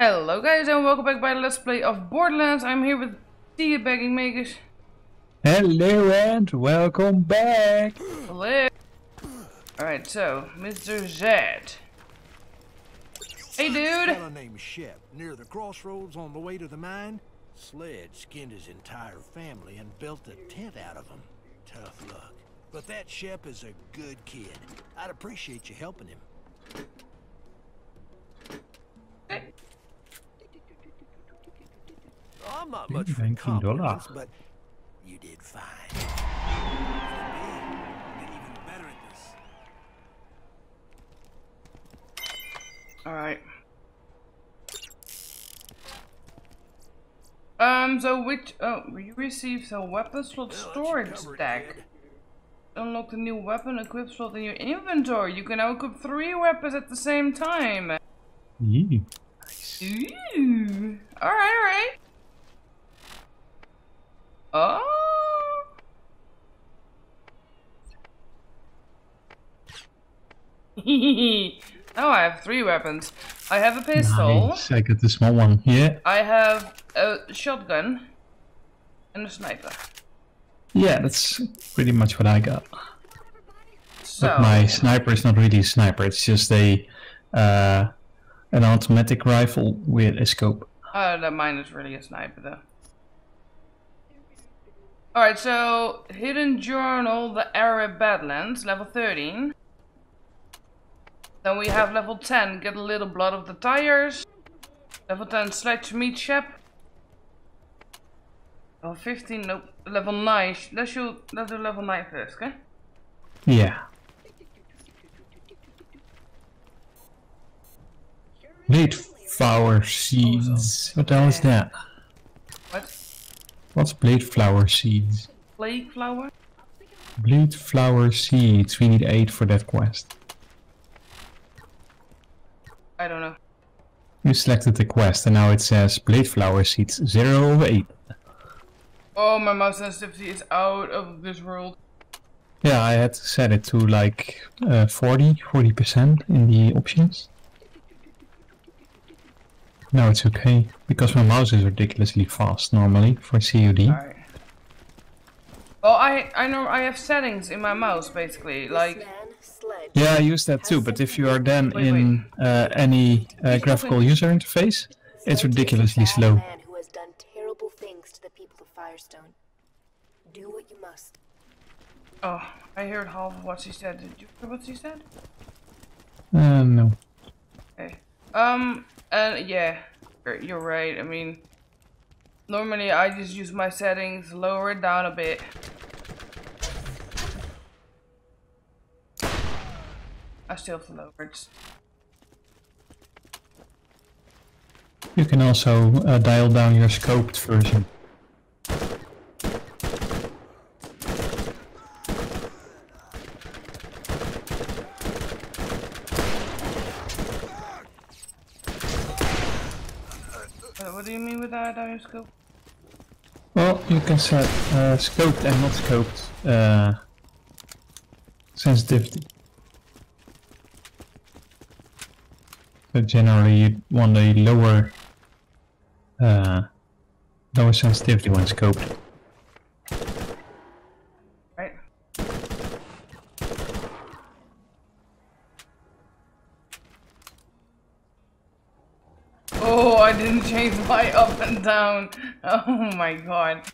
Hello guys and welcome back by the Let's Play of Borderlands. I'm here with the Begging Makers. Hello and welcome back. Hello. Alright, so, Mr. Zed. Hey dude! fella named Shep near the crossroads on the way to the mine. Sled skinned his entire family and built a tent out of them. Tough luck. But that Shep is a good kid. I'd appreciate you helping him. I'm not much for $19 compliments, but you did fine. Get even better at this. Alright. Um, so which, oh, you received a weapon slot Well, that should storage cover stack. Unlock the new weapon equip slot in your inventory. You can now equip three weapons at the same time. Yee. Ooh. Alright, alright. Oh. now I have three weapons. I have a pistol. Nice. I got the small one. Yeah. I have a shotgun. And a sniper. Yeah, that's pretty much what I got. So, But my sniper is not really a sniper. It's just a uh, an automatic rifle with a scope. uh, that mine is really a sniper though. Alright, so Hidden Journal, the Arid Badlands, level 13. Then we have level 10, Get a Little Blood of the Tires. Level 10, Sledge Meet Shep. Level 15, nope. Level 9, let's, shoot, let's do level 9 first, okay? Yeah. Blade flower seeds. What the hell is that? What? What's blade flower seeds? Plague Flower? Blade flower seeds. We need eight for that quest. I don't know. You selected the quest and now it says blade flower seeds 0 of 8. Oh, my mouse sensitivity is out of this world. Yeah, I had to set it to like uh, 40, 40% in the options. Now it's okay, because my mouse is ridiculously fast normally for COD. Alright. Well, I I know I have settings in my mouse basically, like This man, Sledge, Yeah, I use that too, but if you are then Wait, in uh, any uh, graphical user interface, it's Sledge is a ridiculously slow. man who has done terrible things to the people of Firestone. Do what you must. oh, I heard half of what she said. Did you hear what she said? Uh, no. Okay. Um, and yeah, you're, you're right. I mean, normally I just use my settings, lower it down a bit. I still have to lower. You can also uh, dial down your scoped version. What do you mean with down your scope? Well, you can set uh, scoped and not scoped uh, sensitivity. But generally, you want a lower uh, lower sensitivity when scoped. Right. Oh, I didn't change my up and down. Oh my god.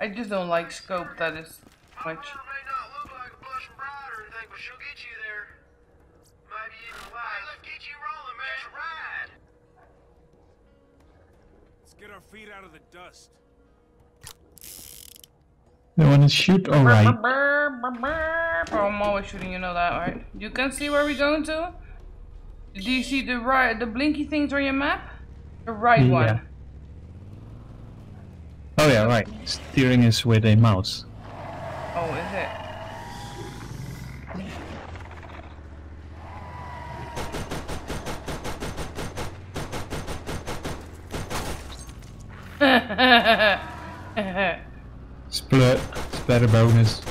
I just don't like scope that is much. Well, may not look like bush bride or anything, but she'll get you there. Maybe even a Hey, let's get you rolling, man. ride. Let's get our feet out of the dust. You want to shoot? Alright. Oh, I'm always shooting, you know that, right? You can see where we're going to? Do you see the right, the blinky things on your map? The right Yeah. one. Oh yeah, right. Steering is with a mouse. Oh, is it? Split, splatter bonus.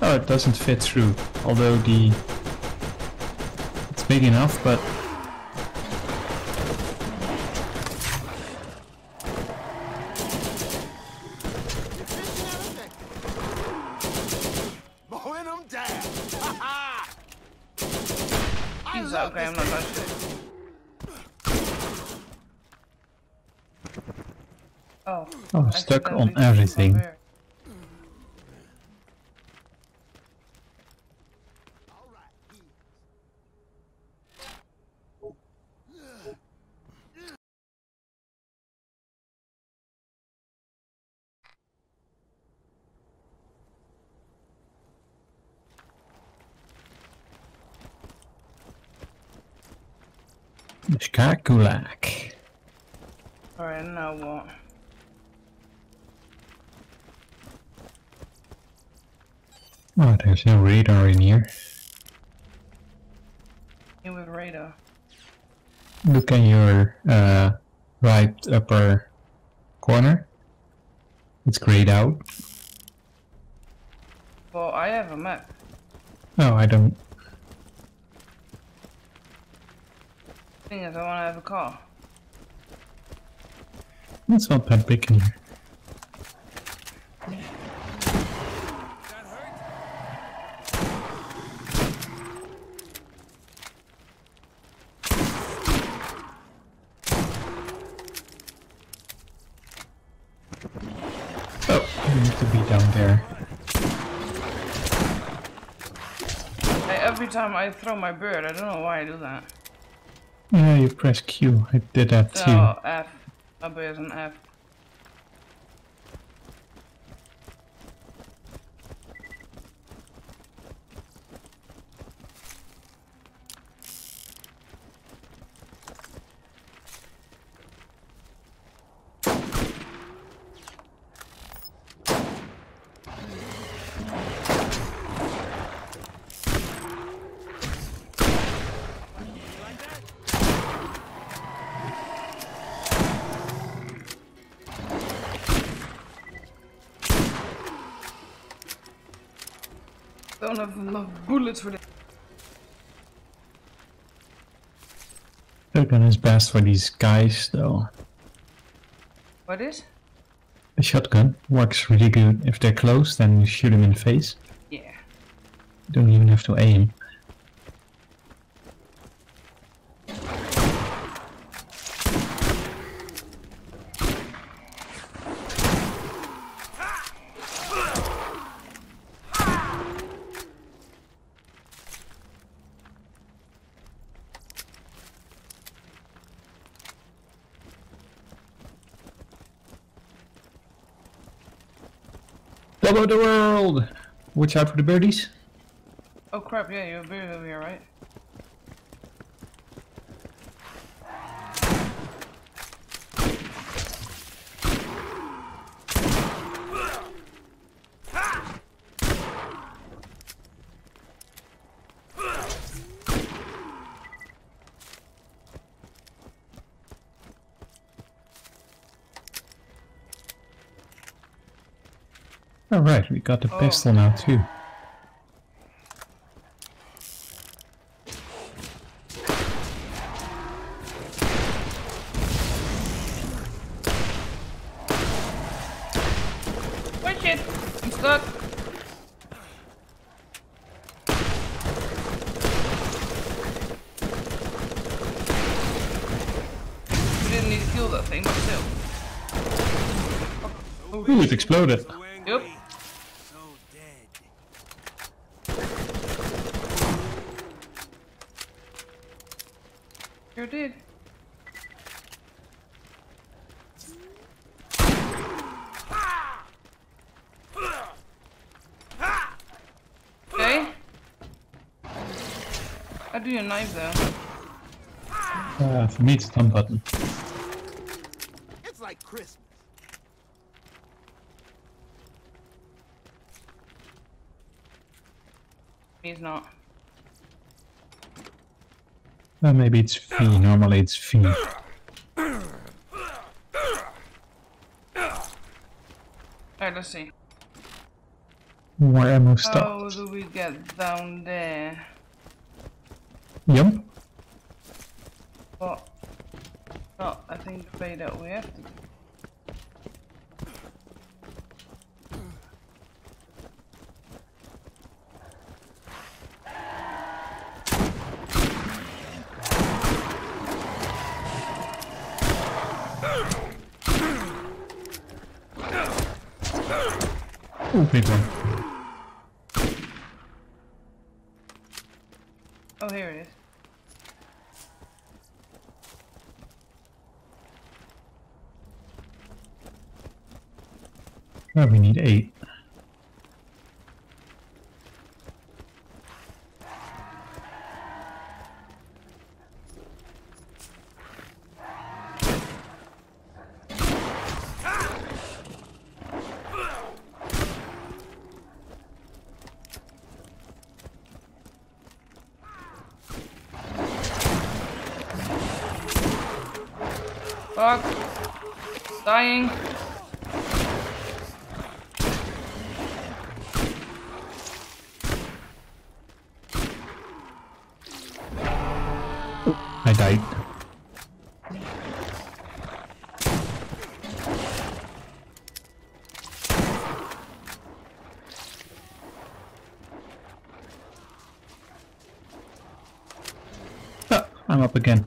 Oh, it doesn't fit through. Although the it's big enough, but Mowing them down. Ha ha! He's okay, I'm not touching it. Oh. oh, I stuck accidentally on everything. bear. Skakulak. Alright, now what? Oh, there's no radar in here. You with radar. Look in your uh, right upper corner. It's grayed out. Well, I have a map. Oh, I don't. Thing is, I want to have a car. It's not that big in here. Oh, you need to be down there. Hey, every time I throw my bird, I don't know why I do that. Yeah, you press Q. I did that too. Oh, F. My bird's an F. Don't have enough bullets for this. Shotgun is best for these guys, though. What is? The shotgun works really good. If they're close, then you shoot them in the face. Yeah. You don't even have to aim. Of the world! Watch out for the birdies. Oh crap, yeah, you have a bird over here, right? Alright, we got the Oh. pistol now too. Wait, shit! I'm stuck! We didn't need to kill that thing, but still. Ooh, it exploded. Yep. So dead. Sure did. Okay. I do your knife though. Uh, for me, it's thumb button. It's like Christmas. He's not. Uh, maybe it's V. Normally it's V. Alright, let's see. More ammo How do we get down there? Yep. Well, no, I think the way that we have to. Ooh, big one. Oh, here it is. Oh, we need eight. Fuck. Dying. I died. Ah, I'm up again.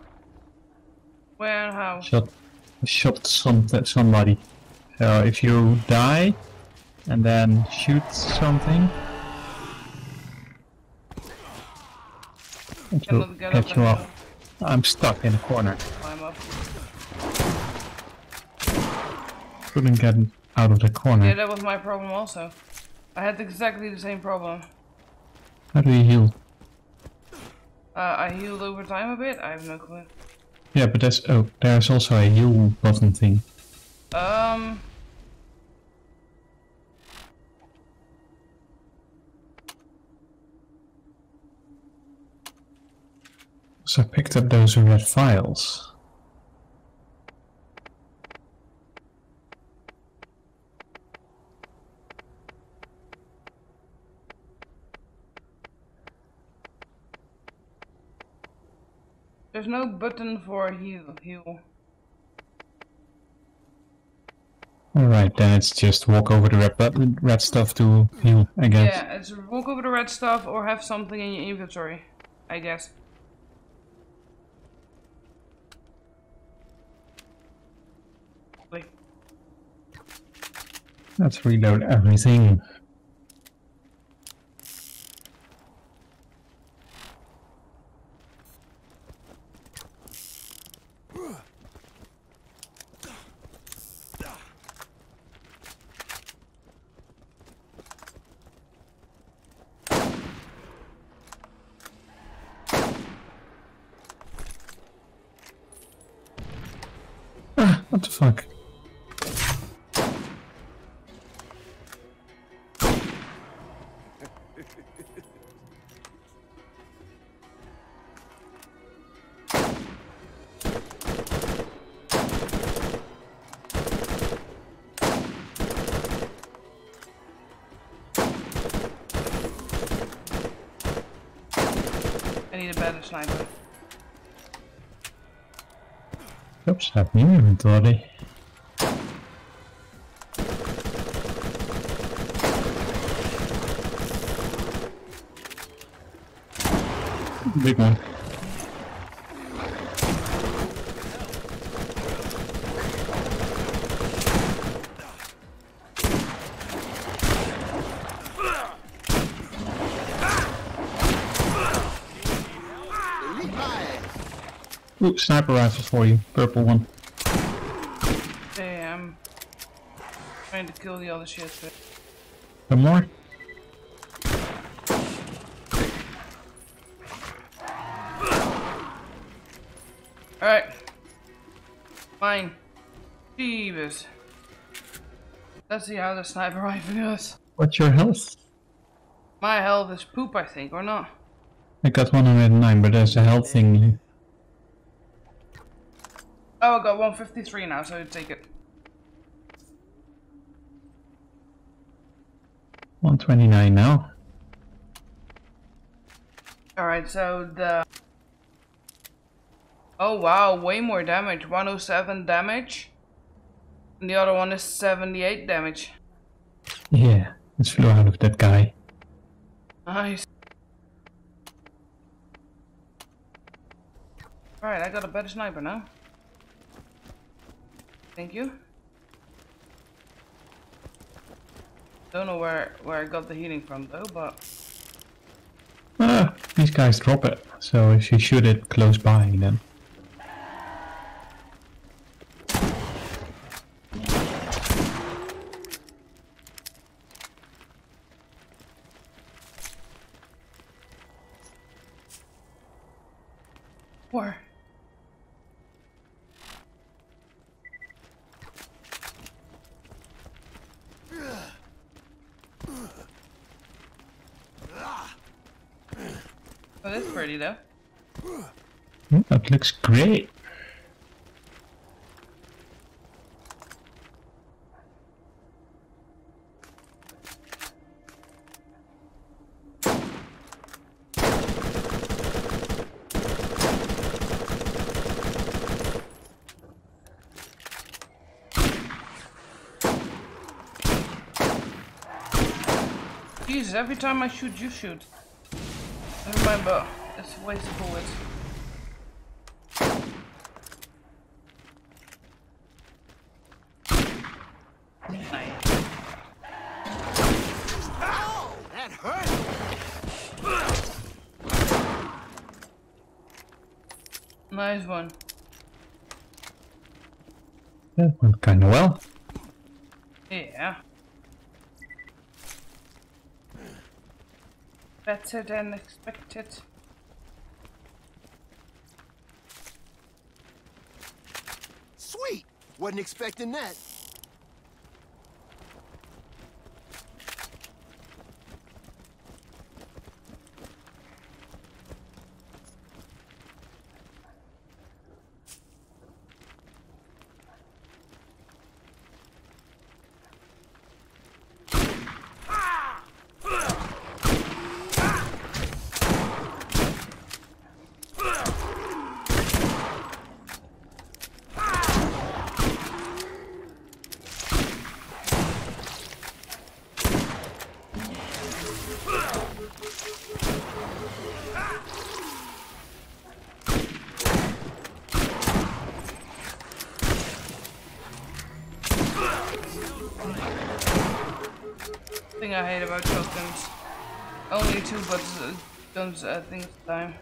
Where how? Shot, shot some somebody. So if you die and then shoot something, it will get up catch you off. I'm stuck in a corner. Climb up. Couldn't get out of the corner. Yeah, that was my problem also. I had exactly the same problem. How do you heal? Uh, I healed over time a bit. I have no clue. Yeah, but there's oh, there's also a heal button thing. Um, So I picked up those red files. There's no button for heal. Heal. Alright, then it's just walk over the red button, red stuff to heal, I guess. Yeah, it's walk over the red stuff or have something in your inventory. I guess. Let's reload everything. Ah, what the fuck? I need a better sniper. Oops, have new inventory. Big one. Ooh, sniper rifle for you, purple one. Okay, I'm trying to kill the other shit. But One more? Alright. Fine. Jeebus. Let's see how the sniper rifle goes. What's your health? My health is poop, I think, or not? I got 109, but there's a health thing Oh, I got 153 now, so you take it. 129 now. Alright, so the... Oh wow, way more damage. 107 damage. And the other one is 78 damage. Yeah, let's flew out of that guy. Nice. Alright, I got a better sniper now. Thank you. Don't know where, where I got the healing from though, but... Ah, these guys drop it, so if you shoot it close by, then. Where? Oh, that's pretty though. Hmm, That looks great. Jesus, every time I shoot, you shoot. But it's a waste of bullets. That hurt! Nice one. That went kinda well. Yeah. Better than expected. Sweet! Wasn't expecting that. thing I hate about shotguns. Only two but uh, guns uh, I think it's time.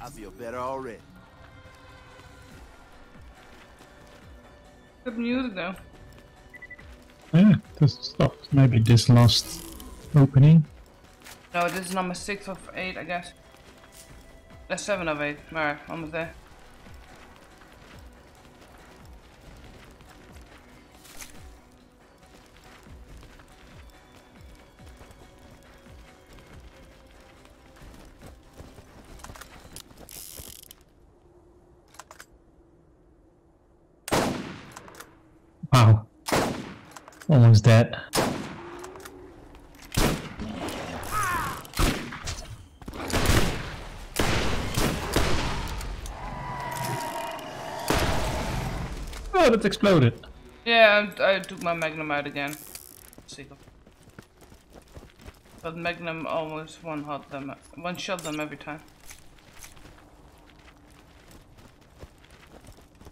I feel better already. Good music though. Yeah, this stuff. Maybe this last opening. No, this is number six of eight, I guess. That's seven of eight. Alright, almost there. Dead. Oh, that exploded. Yeah, I, I took my Magnum out again. Sick. But Magnum almost one hot them, one shot them every time.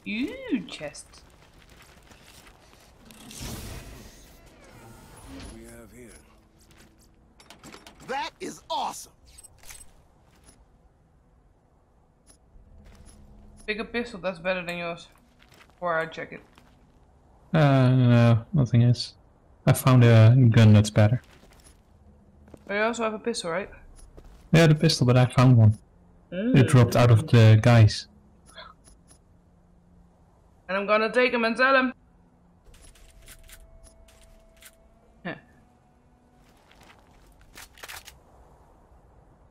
Ooh, chest. That is awesome! Bigger pistol, that's better than yours. Or I check it. Uh, no, nothing is. I found a gun that's better. But you also have a pistol, right? Yeah, the pistol, but I found one. It dropped out of the guys. And I'm gonna take him and sell him.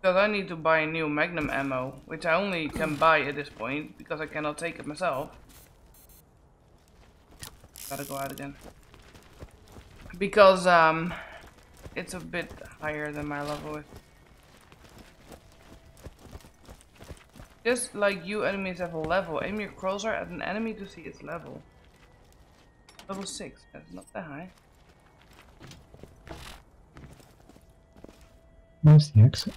Because I need to buy a new Magnum ammo, which I only can buy at this point because I cannot take it myself. Gotta go out again. Because um, it's a bit higher than my level is. Just like you enemies have a level, aim your cursor at an enemy to see its level. Level 6, that's not that high. Where's the exit?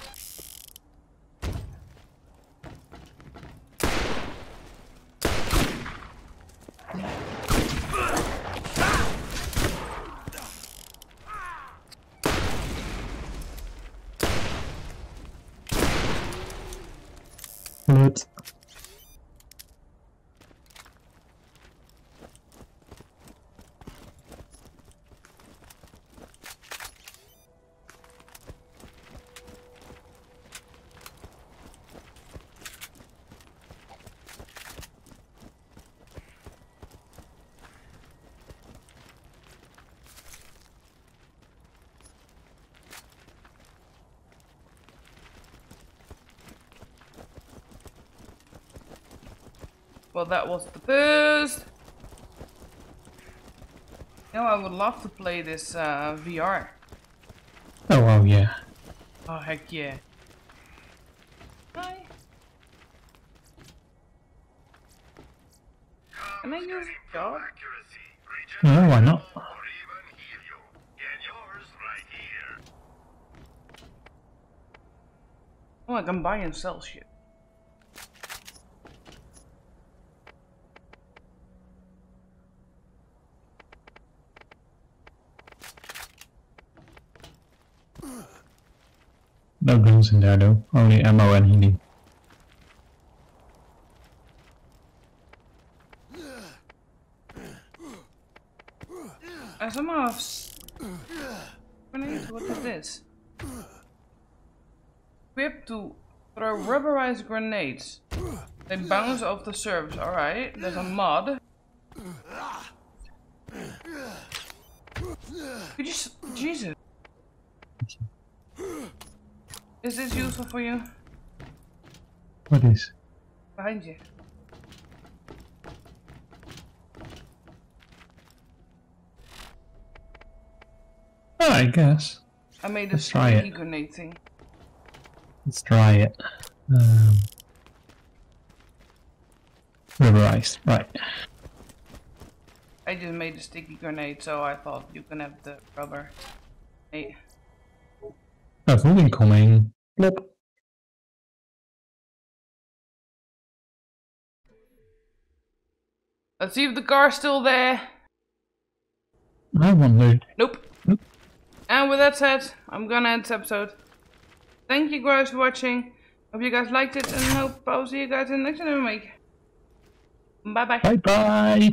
What? Well, that was the first. You know, I would love to play this uh, VR. Oh, wow, yeah. Oh, heck yeah. Hi. Can I use? Accuracy. Yeah, why not? Or even heal you. Get yours right here. Oh, I can buy and sell shit. No guns in there though, only ammo and healing. Have grenades. What is this? Equipped to throw rubberized grenades. They bounce off the surface. Alright, there's a mod. Could you s- Jesus. Is this useful for you? What is? Behind you. Oh, I guess. I made a Let's try sticky it. grenade thing. Let's try it. Um, rubberized, right. I just made a sticky grenade, so I thought you can have the rubber. Hey. Food incoming. Plop. Let's see if the car's still there. I wondered. Nope. Nope. And with that said, I'm gonna end this episode. Thank you guys for watching. Hope you guys liked it and hope I'll see you guys in the next one we make. Bye bye. Bye bye.